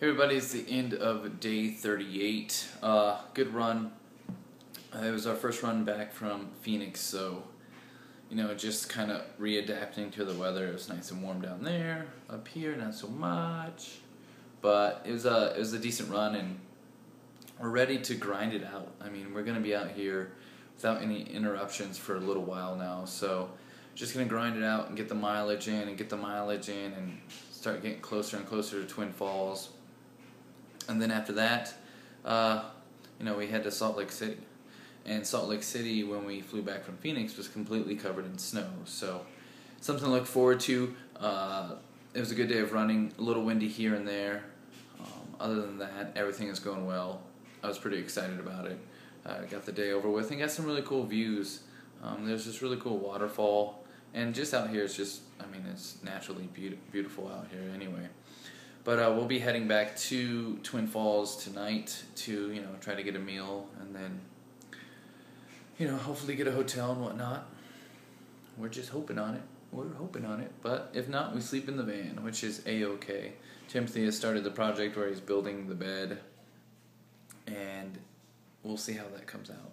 Hey everybody, it's the end of day 38. Uh, good run. Uh, it was our first run back from Phoenix, so you know, just kind of readapting to the weather. It was nice and warm down there. Up here, not so much, but it was a it was a decent run, and we're ready to grind it out. I mean, we're gonna be out here without any interruptions for a little while now, so just gonna grind it out and get the mileage in and get the mileage in and start getting closer and closer to Twin Falls and then after that, uh, you know, we head to Salt Lake City. And Salt Lake City, when we flew back from Phoenix, was completely covered in snow. So, something to look forward to. Uh, it was a good day of running, a little windy here and there. Um, other than that, everything is going well. I was pretty excited about it. Uh, got the day over with and got some really cool views. Um, there's this really cool waterfall. And just out here, it's just, I mean, it's naturally be- beautiful out here anyway. But uh, we'll be heading back to Twin Falls tonight to you know try to get a meal and then you know hopefully get a hotel and whatnot. We're just hoping on it. We're hoping on it. But if not, we sleep in the van, which is a okay. Timothy has started the project where he's building the bed, and we'll see how that comes out.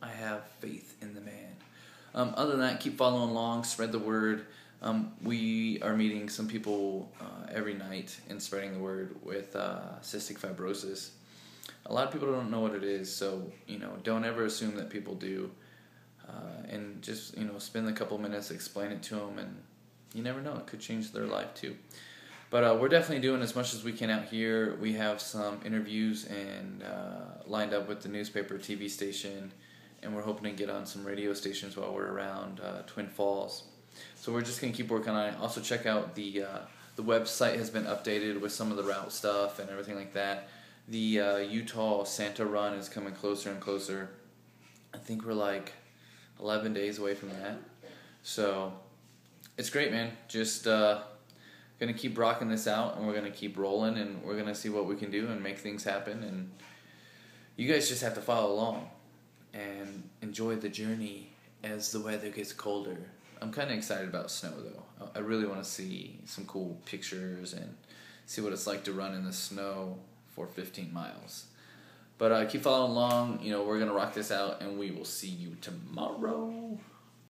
I have faith in the man. Um, other than that, keep following along, spread the word. Um, we are meeting some people uh, every night and spreading the word with uh, cystic fibrosis. A lot of people don't know what it is, so you know, don't ever assume that people do, uh, and just you know, spend a couple minutes, explain it to them, and you never know, it could change their life too. But uh, we're definitely doing as much as we can out here. We have some interviews and uh, lined up with the newspaper, TV station, and we're hoping to get on some radio stations while we're around uh, Twin Falls. So we're just gonna keep working on it. Also check out the uh, the website has been updated with some of the route stuff and everything like that. The uh, Utah Santa Run is coming closer and closer. I think we're like 11 days away from that. So it's great, man. Just uh, gonna keep rocking this out, and we're gonna keep rolling, and we're gonna see what we can do and make things happen. And you guys just have to follow along and enjoy the journey as the weather gets colder. I'm kind of excited about snow though. I really want to see some cool pictures and see what it's like to run in the snow for 15 miles. But uh, keep following along. You know, we're gonna rock this out, and we will see you tomorrow.